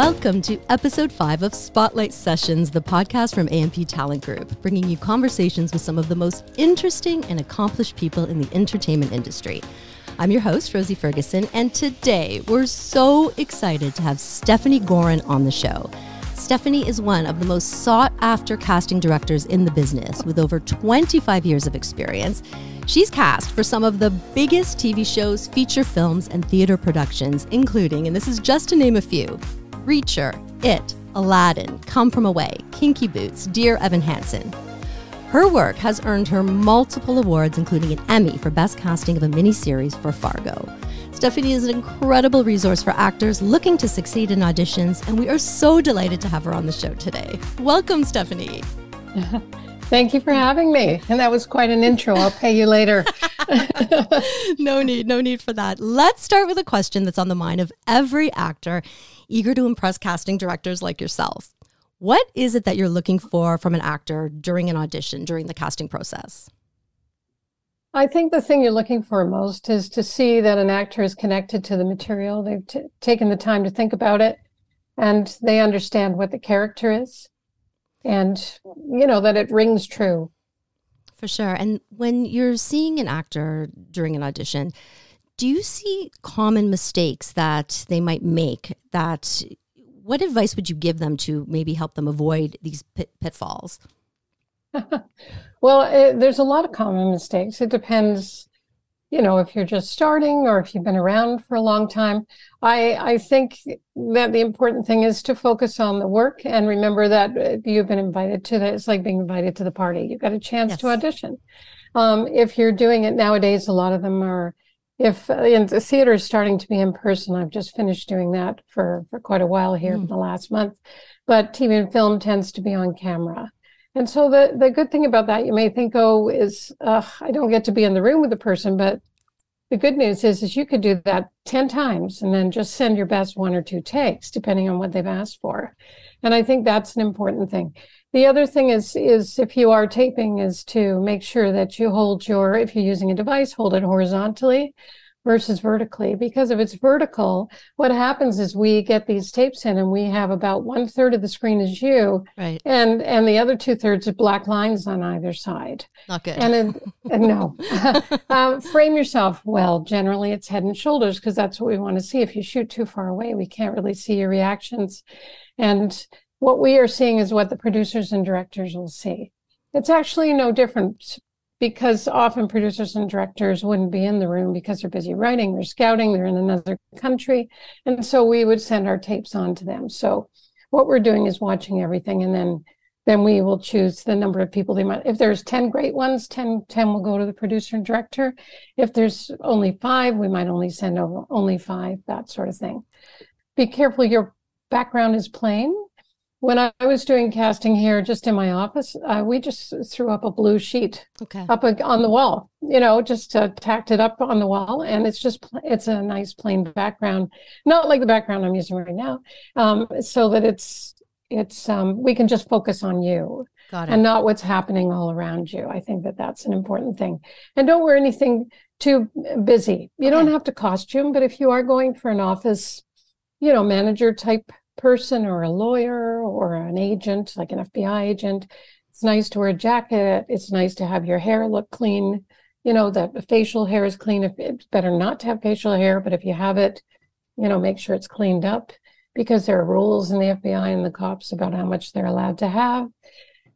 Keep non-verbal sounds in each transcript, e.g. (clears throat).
Welcome to episode five of Spotlight Sessions, the podcast from AMP Talent Group, bringing you conversations with some of the most interesting and accomplished people in the entertainment industry. I'm your host, Rosie Ferguson, and today we're so excited to have Stephanie Gorin on the show. Stephanie is one of the most sought after casting directors in the business with over 25 years of experience. She's cast for some of the biggest TV shows, feature films, and theater productions, including, and this is just to name a few Reacher, It, Aladdin, Come From Away, Kinky Boots, Dear Evan Hansen. Her work has earned her multiple awards, including an Emmy for Best Casting of a Miniseries for Fargo. Stephanie is an incredible resource for actors looking to succeed in auditions, and we are so delighted to have her on the show today. Welcome, Stephanie. (laughs) Thank you for having me. And that was quite an intro. I'll pay you later. (laughs) (laughs) no need, no need for that. Let's start with a question that's on the mind of every actor eager to impress casting directors like yourself. What is it that you're looking for from an actor during an audition, during the casting process? I think the thing you're looking for most is to see that an actor is connected to the material. They've t- taken the time to think about it and they understand what the character is and, you know, that it rings true. For sure. And when you're seeing an actor during an audition, do you see common mistakes that they might make that what advice would you give them to maybe help them avoid these pit- pitfalls? (laughs) well, it, there's a lot of common mistakes. It depends, you know, if you're just starting or if you've been around for a long time. I I think that the important thing is to focus on the work and remember that you've been invited to that. It's like being invited to the party. You've got a chance yes. to audition. Um, if you're doing it nowadays, a lot of them are. If in the theater is starting to be in person, I've just finished doing that for for quite a while here mm. the last month. But TV and film tends to be on camera. And so the the good thing about that, you may think, oh, is uh, I don't get to be in the room with the person, but the good news is, is you could do that ten times and then just send your best one or two takes, depending on what they've asked for. And I think that's an important thing. The other thing is, is if you are taping, is to make sure that you hold your, if you're using a device, hold it horizontally versus vertically. Because if it's vertical what happens is we get these tapes in and we have about one third of the screen is you right. and and the other two thirds are black lines on either side. Not good. And, it, and (laughs) no. (laughs) Um, frame yourself well. Generally it's head and shoulders because that's what we want to see. If you shoot too far away we can't really see your reactions. And what we are seeing is what the producers and directors will see. It's actually no different because often producers and directors wouldn't be in the room because they're busy writing, they're scouting, they're in another country. And so we would send our tapes on to them. So what we're doing is watching everything and then then we will choose the number of people they might if there's 10 great ones 10 10 will go to the producer and director if there's only five we might only send over only five that sort of thing be careful your background is plain when I was doing casting here, just in my office, uh, we just threw up a blue sheet okay. up on the wall. You know, just uh, tacked it up on the wall, and it's just it's a nice plain background, not like the background I'm using right now, um, so that it's it's um, we can just focus on you and not what's happening all around you. I think that that's an important thing, and don't wear anything too busy. You okay. don't have to costume, but if you are going for an office, you know, manager type person or a lawyer or an agent, like an FBI agent. It's nice to wear a jacket. It's nice to have your hair look clean. You know, that facial hair is clean. It's better not to have facial hair, but if you have it, you know, make sure it's cleaned up because there are rules in the FBI and the cops about how much they're allowed to have.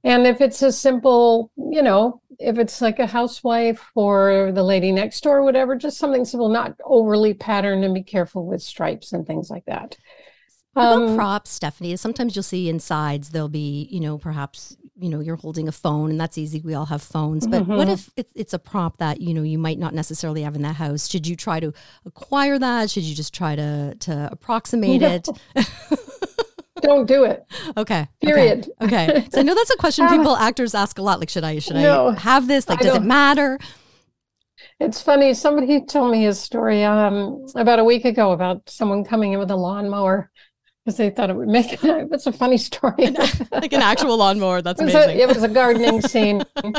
And if it's a simple, you know, if it's like a housewife or the lady next door, whatever, just something simple, not overly patterned and be careful with stripes and things like that. Um, props, Stephanie? Sometimes you'll see insides there'll be, you know, perhaps you know you're holding a phone, and that's easy. We all have phones, but mm-hmm. what if it's a prop that you know you might not necessarily have in that house? Should you try to acquire that? Should you just try to to approximate no. it? (laughs) Don't do it. (laughs) Okay. Period. Okay. okay. So I know that's a question (laughs) people actors ask a lot. Like, should I should no, I have this? Like, I does it matter? It's funny. Somebody told me a story um, about a week ago about someone coming in with a lawnmower because they thought it would make (laughs) it. It's a funny story. (laughs) like an actual lawnmower. That's it amazing. A, it was a gardening (laughs) scene. uh,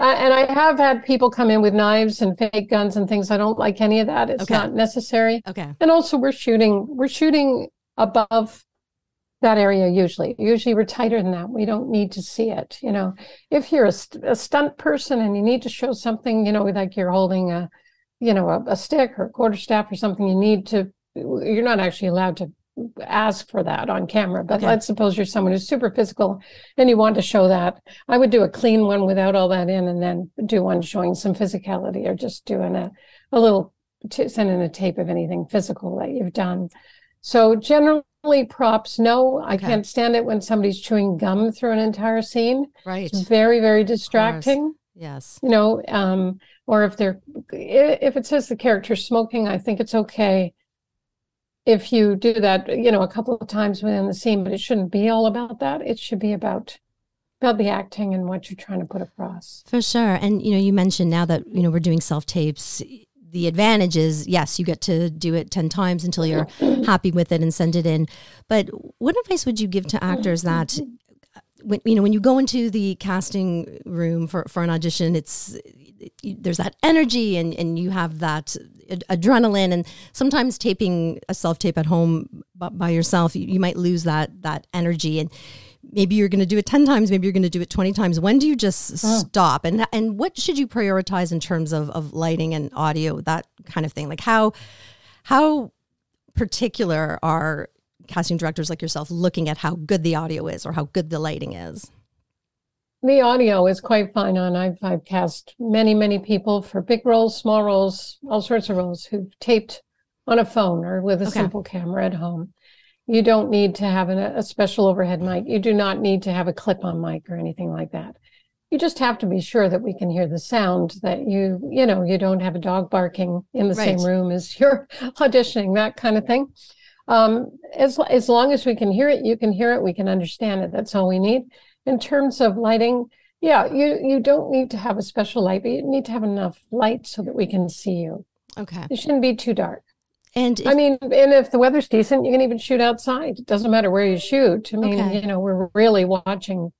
and I have had people come in with knives and fake guns and things. I don't like any of that. It's okay. not necessary. Okay. And also we're shooting, we're shooting above that area usually. Usually we're tighter than that. We don't need to see it. You know, if you're a, st- a stunt person and you need to show something, you know, like you're holding a, you know, a, a stick or a quarter staff or something, you need to, you're not actually allowed to ask for that on camera. But okay. let's suppose you're someone who's super physical and you want to show that. I would do a clean one without all that in and then do one showing some physicality or just doing a, a little, t- send in a tape of anything physical that you've done. So generally, props no i okay. can't stand it when somebody's chewing gum through an entire scene right it's very very distracting yes you know um or if they're if it says the character smoking i think it's okay if you do that you know a couple of times within the scene but it shouldn't be all about that. It should be about about the acting and what you're trying to put across. For sure. And you know you mentioned now that you know we're doing self tapes the advantage is yes, you get to do it 10 times until you're (clears throat) happy with it and send it in. But what advice would you give to actors that when you know when you go into the casting room for, for an audition it's there's that energy and, and you have that adrenaline and sometimes taping a self tape at home by yourself you, you might lose that that energy and maybe you're going to do it 10 times maybe you're going to do it 20 times. When do you just oh. stop? And and what should you prioritize in terms of of lighting and audio that kind of thing? Like how how particular are casting directors like yourself looking at how good the audio is or how good the lighting is the audio is quite fine on I've, I've cast many many people for big roles small roles all sorts of roles who've taped on a phone or with a okay. simple camera at home you don't need to have an, a special overhead mic. You do not need to have a clip on mic or anything like that. You just have to be sure that we can hear the sound that you, you know, you don't have a dog barking in the right. same room as (laughs) you're auditioning, that kind of thing. Um, as, as long as we can hear it, you can hear it, we can understand it. That's all we need. In terms of lighting, yeah, you, you don't need to have a special light, but you need to have enough light so that we can see you. Okay. It shouldn't be too dark. And if, I mean, and if the weather's decent, you can even shoot outside. It doesn't matter where you shoot. I mean, okay. you know, we're really watching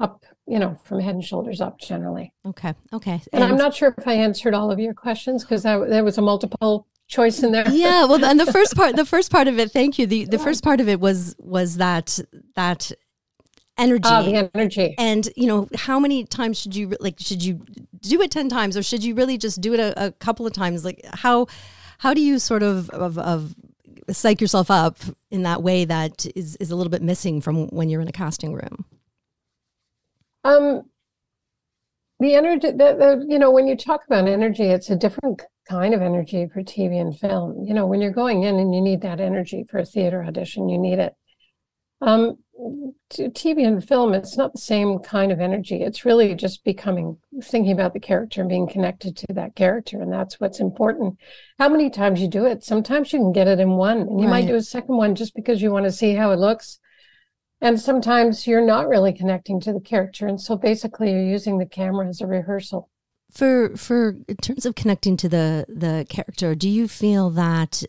up, you know, from head and shoulders up generally. Okay. Okay. And, and I'm not sure if I answered all of your questions because there was a multiple choice in there. Yeah. Well, and the (laughs) first part, the first part of it, thank you. The the first part of it was was that that energy. Ah, the energy. And you know, how many times should you like? Should you do it ten times, or should you really just do it a, a couple of times? Like how how do you sort of, of, of psych yourself up in that way that is, is a little bit missing from when you're in a casting room? Um, the energy that the, you know when you talk about energy, it's a different kind of energy for TV and film. You know, when you're going in and you need that energy for a theater audition, you need it. Um, TV and film, it's not the same kind of energy. It's really just becoming thinking about the character and being connected to that character. And that's what's important. How many times you do it? Sometimes you can get it in one and you right. might do a second one just because you want to see how it looks. And sometimes you're not really connecting to the character. And so basically you're using the camera as a rehearsal. For for in terms of connecting to the the character, do you feel that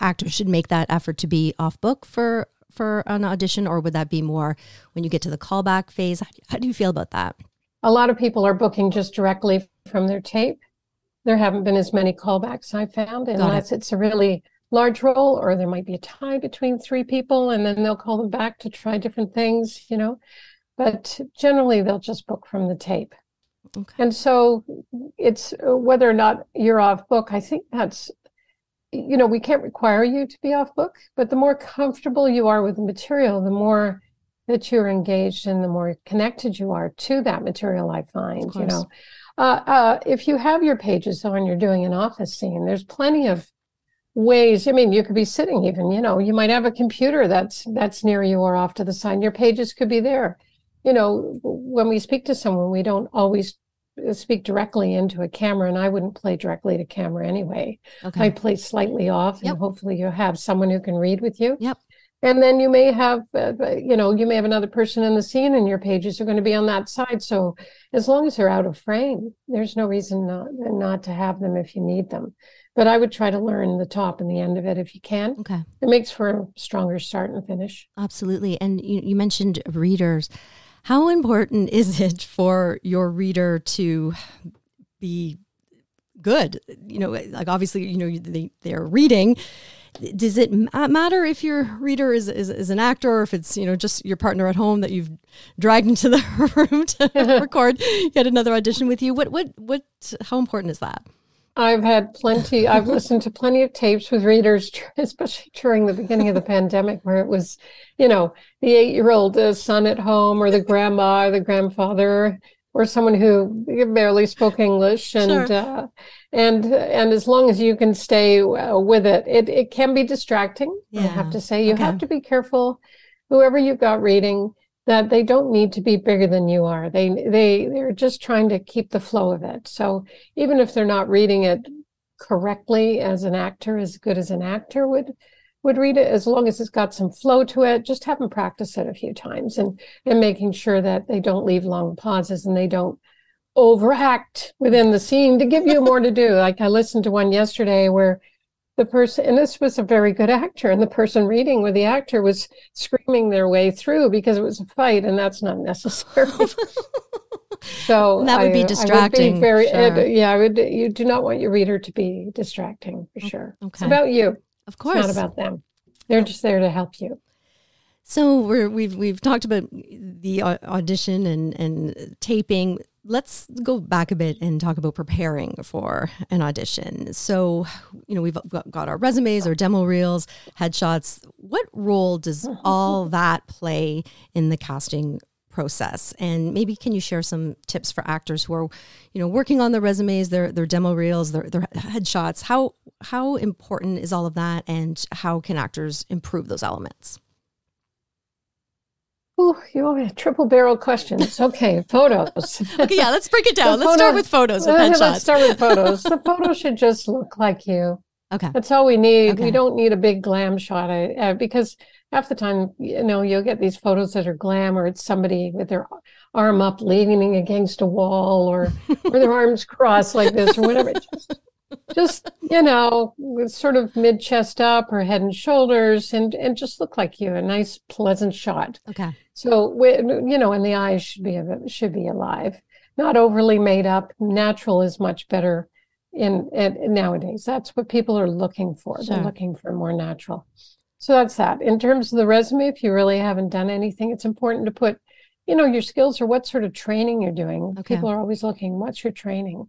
actors should make that effort to be off book for for an audition, or would that be more when you get to the callback phase? How, how do you feel about that? A lot of people are booking just directly from their tape. There haven't been as many callbacks I found, unless it. it's a really large role, or there might be a tie between three people, and then they'll call them back to try different things, you know. But generally, they'll just book from the tape. Okay. And so it's whether or not you're off book, I think that's you know, we can't require you to be off book, but the more comfortable you are with the material, the more that you're engaged and the more connected you are to that material, I find, you know. Uh, uh, if you have your pages on, you're doing an office scene, there's plenty of ways. I mean, you could be sitting even, you know, you might have a computer that's that's near you or off to the side. Your pages could be there. You know, when we speak to someone, we don't always speak directly into a camera and I wouldn't play directly to camera anyway. Okay. I play slightly off and hopefully you have someone who can read with you. Yep. And then you may have, uh, you know, you may have another person in the scene and your pages are going to be on that side. So as long as they're out of frame, there's no reason not, not to have them if you need them. But I would try to learn the top and the end of it if you can. Okay. It makes for a stronger start and finish. Absolutely. And you, you mentioned readers. How important is it for your reader to be good? You know, like obviously, you know, they, they're reading does it uh, matter if your reader is, is, is an actor or if it's you know just your partner at home that you've dragged into the (laughs) room to (laughs) record yet another audition with you? What what what? How important is that? I've had plenty. I've listened to plenty of tapes with readers, (laughs) especially during the beginning of the pandemic, where it was, you know, the eight-year-old son at home, or the grandma, or the grandfather, or someone who barely spoke English, and sure. uh, and and as long as you can stay uh, with it, it it can be distracting. Yeah. I have to say, you okay. have to be careful. Whoever you've got reading, that they don't need to be bigger than you are. They they they're just trying to keep the flow of it. So even if they're not reading it correctly as an actor, as good as an actor would would read it, as long as it's got some flow to it, just have them practice it a few times and and making sure that they don't leave long pauses and they don't overact within the scene to give you more to do. Like I listened to one yesterday where the person and this was a very good actor and the person reading with the actor was screaming their way through because it was a fight and that's not necessary. (laughs) So and that would I, be distracting would be very sure. it, yeah I would you do not want your reader to be distracting for sure. Okay. it's about you. Of course it's not about them. They're just there to help you. So we're, we've we've talked about the audition and and taping let's go back a bit and talk about preparing for an audition. So, you know, we've got our resumes, our demo reels, headshots. What role does all that play in the casting process? And maybe can you share some tips for actors who are, you know, working on their resumes, their their demo reels, their their headshots? How how important is all of that and how can actors improve those elements? Oh, you have triple barrel questions. Okay, photos. (laughs) okay, yeah, let's break it down. let's start with photos. With headshots. Let's start with photos. the (laughs) photo should just look like you. Okay, that's all we need. Okay. We don't need a big glam shot uh, because half the time, you know, you'll get these photos that are glam, or it's somebody with their arm up, leaning against a wall, or or their (laughs) arms crossed like this, or whatever. Just, just you know, with sort of mid chest up or head and shoulders, and and just look like you. A nice, pleasant shot. Okay so you know, and the eyes should be should be alive, not overly made up. Natural is much better in, in nowadays. That's what people are looking for. Sure. They're looking for more natural. So that's that. In terms of the resume, if you really haven't done anything, it's important to put, you know, your skills or what sort of training you're doing. Okay. People are always looking, what's your training?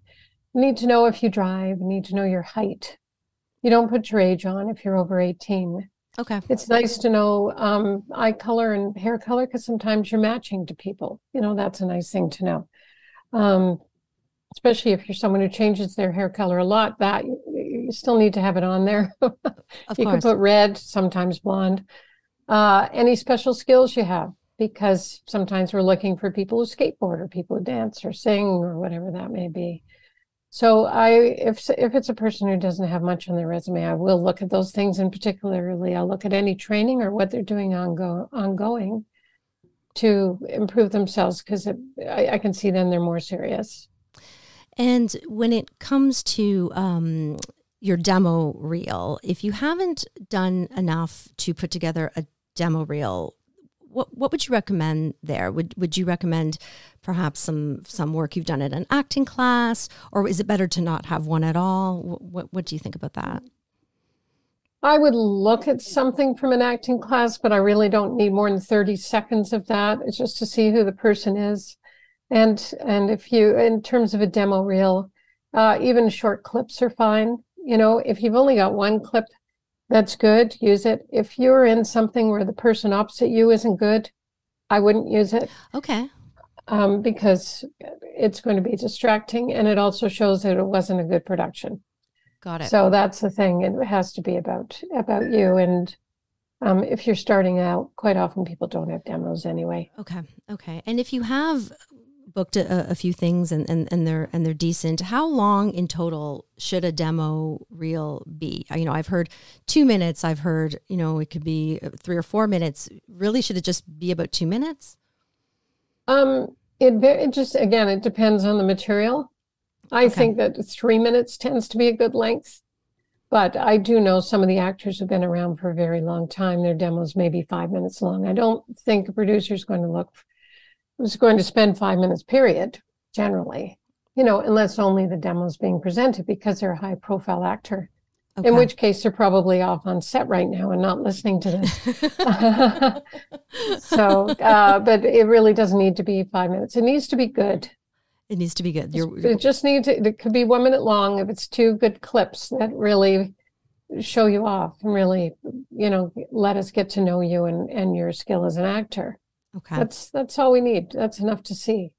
Need to know if you drive, need to know your height. You don't put your age on if you're over 18. Okay. It's nice to know um, eye color and hair color because sometimes you're matching to people. You know, that's a nice thing to know. Um, especially if you're someone who changes their hair color a lot, that you still need to have it on there. (laughs) you course. can put red, sometimes blonde. Uh, any special skills you have, because sometimes we're looking for people who skateboard or people who dance or sing or whatever that may be. So I, if if it's a person who doesn't have much on their resume, I will look at those things, and particularly I'll look at any training or what they're doing ongo- ongoing to improve themselves because I, I, can see then they're more serious. And when it comes to um, your demo reel, if you haven't done enough to put together a demo reel, what what would you recommend there? Would would you recommend perhaps some some work you've done at an acting class, or is it better to not have one at all? What what do you think about that? I would look at something from an acting class, but I really don't need more than 30 seconds of that. It's just to see who the person is. And and if you in terms of a demo reel, uh, even short clips are fine. You know, if you've only got one clip that's good, use it. If you're in something where the person opposite you isn't good, I wouldn't use it. Okay. Um, because it's going to be distracting and it also shows that it wasn't a good production. Got it. So that's the thing. It has to be about about you. And um, if you're starting out, quite often people don't have demos anyway. Okay. Okay. And if you have booked a, a, few things and, and, and they're and they're decent. How long in total should a demo reel be? You know, I've heard two minutes. I've heard you know it could be uh, three or four minutes. Really, should it just be about two minutes? Um, it, it just again it depends on the material. I okay. think that three minutes tends to be a good length. But I do know some of the actors have been around for a very long time. Their demos may be five minutes long. I don't think a producer is going to look was going to spend five minutes period generally you know unless only the demo's being presented because they're a high profile actor Okay. In which case, they're probably off on set right now and not listening to this. (laughs) (laughs) so, uh, but it really doesn't need to be five minutes. It needs to be good. It needs to be good. You're, it just needs to, it could be one minute long if it's two good clips that really show you off and really, you know, let us get to know you and, and your skill as an actor. Okay. That's that's all we need. That's enough to see.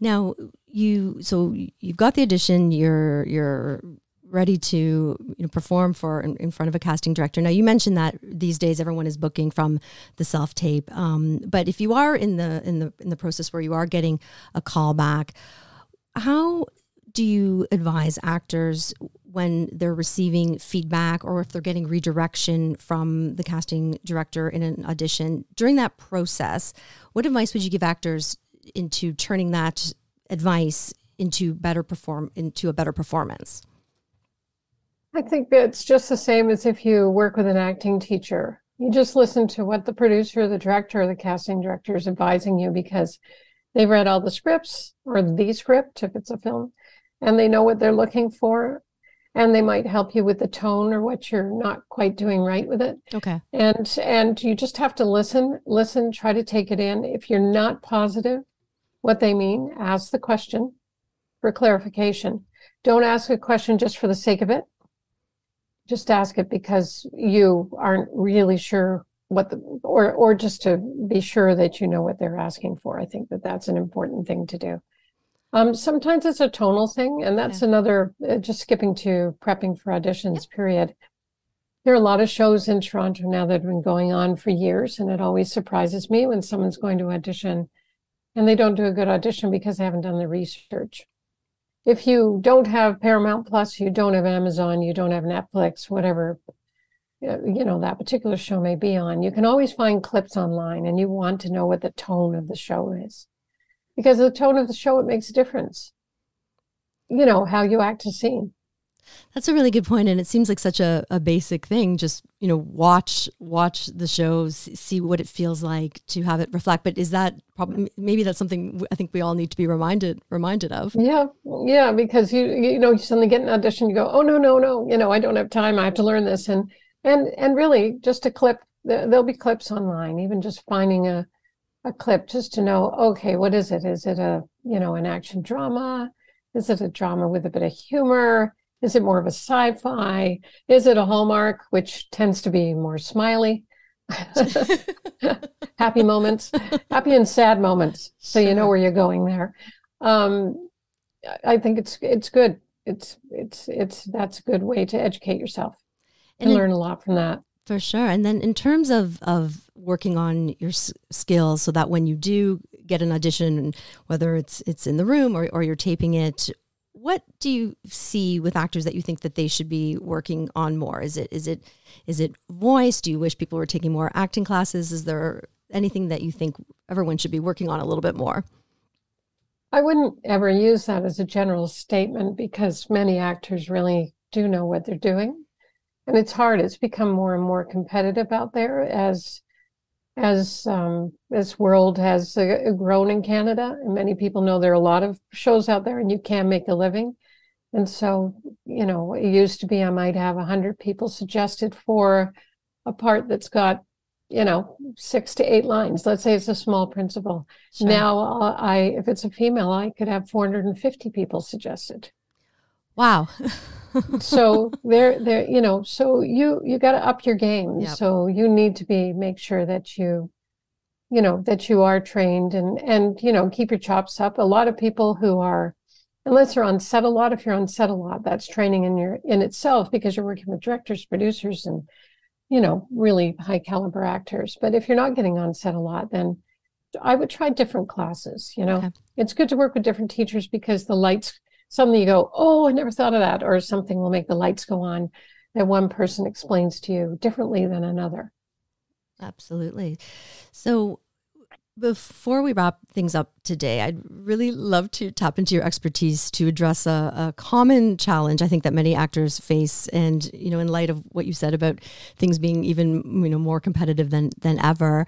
Now you so you've got the audition, you're you're ready to you know perform for in, in, front of a casting director. Now you mentioned that these days everyone is booking from the self tape, um, but if you are in the in the in the process where you are getting a call back, how do you advise actors when they're receiving feedback or if they're getting redirection from the casting director in an audition during that process? What advice would you give actors into turning that advice into better perform into a better performance? I think it's just the same as if you work with an acting teacher. You just listen to what the producer, the director, or the casting director is advising you because they've read all the scripts or the script if it's a film and they know what they're looking for and they might help you with the tone or what you're not quite doing right with it. Okay. And and you just have to listen listen try to take it in. If you're not positive what they mean ask the question for clarification. Don't ask a question just for the sake of it. Just ask it because you aren't really sure what the or or just to be sure that you know what they're asking for. I think that that's an important thing to do um, sometimes it's a tonal thing, and that's another. Uh, just skipping to prepping for auditions. Yeah. Period. There are a lot of shows in Toronto now that have been going on for years, and it always surprises me when someone's going to audition and they don't do a good audition because they haven't done the research. If you don't have Paramount Plus, you don't have Amazon, you don't have Netflix, whatever uh, you know that particular show may be on, you can always find clips online, and you want to know what the tone of the show is because the tone of the show it makes a difference. You know how you act a scene that's a really good point and it seems like such a, a basic thing. Just you know watch watch the shows see what it feels like to have it reflect. But is that probably maybe that's something i think we all need to be reminded reminded of. Yeah yeah because you you know you suddenly get an audition you go oh no no no you know i don't have time i have to learn this. And and and really just a clip there'll be clips online even just finding a a clip just to know, okay, what is it? Is it a, you know, an action drama? Is it a drama with a bit of humor? Is it more of a sci-fi? Is it a Hallmark, which tends to be more smiley? (laughs) happy moments, happy and sad moments. So you know where you're going there. Um, I think it's it's good. It's it's it's that's a good way to educate yourself and, and learn a lot from that. For sure. And then in terms of of working on your skills so that when you do get an audition whether it's it's in the room or or you're taping it, what do you see with actors that you think that they should be working on more? Is it is it is it voice? Do you wish people were taking more acting classes? Is there anything that you think everyone should be working on a little bit more? I wouldn't ever use that as a general statement because many actors really do know what they're doing and it's hard. It's become more and more competitive out there as as um, this world has uh, grown in Canada, and many people know there are a lot of shows out there, and you can make a living. And so, you know, it used to be I might have a hundred people suggested for a part that's got, you know, six to eight lines. Let's say it's a small principal. Sure. Now, uh, I if it's a female, I could have 450 people suggested. Wow. (laughs) so there there you know so you you got to up your game yep. so you need to be make sure that you you know that you are trained and and you know keep your chops up a lot of people who are unless you're on set a lot if you're on set a lot that's training in your in itself because you're working with directors producers and you know really high caliber actors but if you're not getting on set a lot then i would try different classes you know okay. it's good to work with different teachers because the lights something you go, oh, I never thought of that, or something will make the lights go on that one person explains to you differently than another. Absolutely. So, before we wrap things up today, I'd really love to tap into your expertise to address a, a, common challenge I think that many actors face. And, you know, in light of what you said about things being even, you know, more competitive than than ever,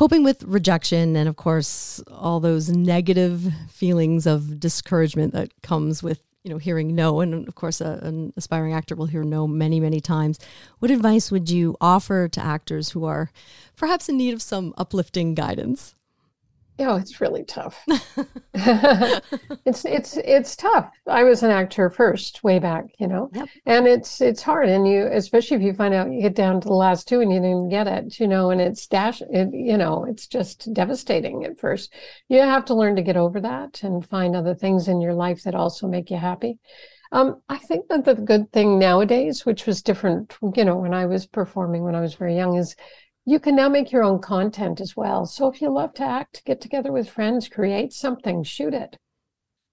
coping with rejection and of course all those negative feelings of discouragement that comes with you know, hearing no, and of course, a, an aspiring actor will hear no many, many times. What advice would you offer to actors who are perhaps in need of some uplifting guidance? Oh, it's really tough. (laughs) (laughs) it's it's it's tough. I was an actor first, way back, you know, yep. and it's it's hard. And you, especially if you find out you get down to the last two and you didn't get it, you know, and it's dash, it, you know, it's just devastating at first. You have to learn to get over that and find other things in your life that also make you happy. Um, I think that the good thing nowadays, which was different, you know, when I was performing when I was very young, is you can now make your own content as well. So if you love to act, get together with friends, create something, shoot it.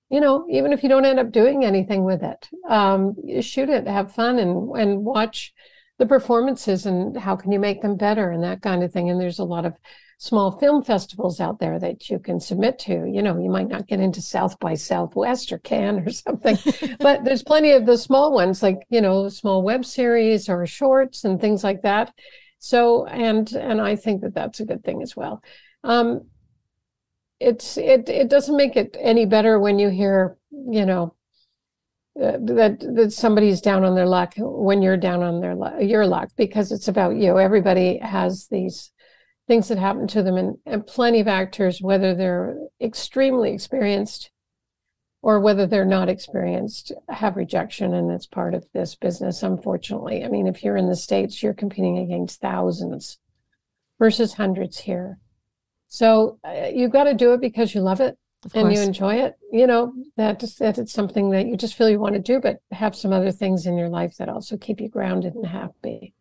You know, even if you don't end up doing anything with it, um, shoot it, have fun, and and watch the performances and how can you make them better and that kind of thing. And there's a lot of small film festivals out there that you can submit to. You know, you might not get into South by Southwest or Cannes or (laughs) something, but there's plenty of the small ones like, you know, small web series or shorts and things like that. So, and and I think that that's a good thing as well. Um, it's it it doesn't make it any better when you hear you know uh, that that somebody's down on their luck when you're down on their luck, your luck because it's about you. Everybody has these things that happen to them, and, and plenty of actors, whether they're extremely experienced or whether they're not experienced have rejection and it's part of this business unfortunately i mean if you're in the states you're competing against thousands versus hundreds here so uh, you've got to do it because you love it and you enjoy it you know that that it's something that you just feel you want to do but have some other things in your life that also keep you grounded and happy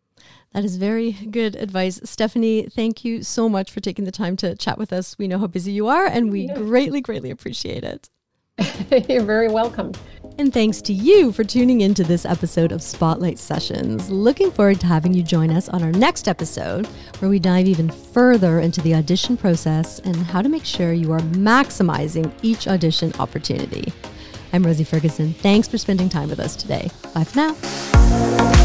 that is very good advice. Stephanie, thank you so much for taking the time to chat with us. We know how busy you are, and we yeah. greatly, greatly appreciate it. (laughs) You're very welcome. And thanks to you for tuning in to this episode of Spotlight Sessions. Looking forward to having you join us on our next episode, where we dive even further into the audition process and how to make sure you are maximizing each audition opportunity. I'm Rosie Ferguson. Thanks for spending time with us today. Bye for now.